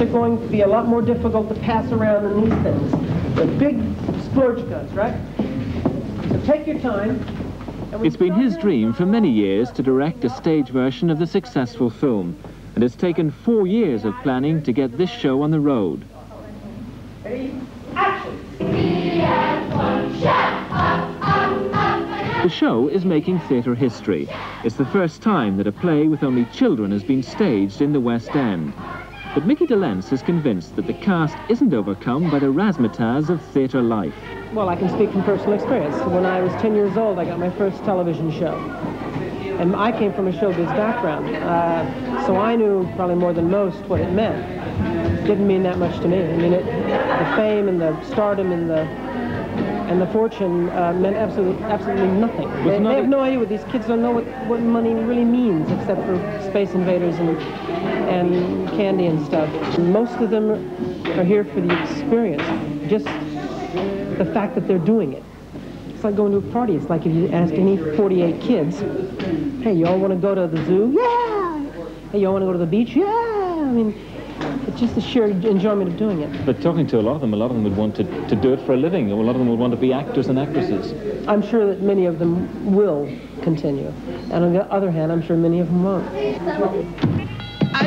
are going to be a lot more difficult to pass around than these things. They're big splurge guns, right? So take your time. It's been his dream for many years to direct a stage version of the successful film, and it's taken four years of planning to get this show on the road. Ready? The show is making theatre history. It's the first time that a play with only children has been staged in the West End. But Micky Dolenz is convinced that the cast isn't overcome by the razzmatazz of theatre life. Well, I can speak from personal experience. When I was 10 years old, I got my first television show. And I came from a showbiz background, uh, so I knew probably more than most what it meant. It didn't mean that much to me. I mean, it, the fame and the stardom and the and the fortune uh, meant absolutely, absolutely nothing. They, they, have no idea what these kids don't know what, what money really means, except for Space Invaders and and candy and stuff. Most of them are here for the experience, just the fact that they're doing it. It's like going to a party. It's like if you asked any 48 kids, hey, you all want to go to the zoo? Yeah! Hey, you all want to go to the beach? Yeah! I mean, it's just the sheer enjoyment of doing it. But talking to a lot of them, a lot of them would want to, to do it for a living. A lot of them would want to be actors and actresses. I'm sure that many of them will continue. And on the other hand, I'm sure many of them won't.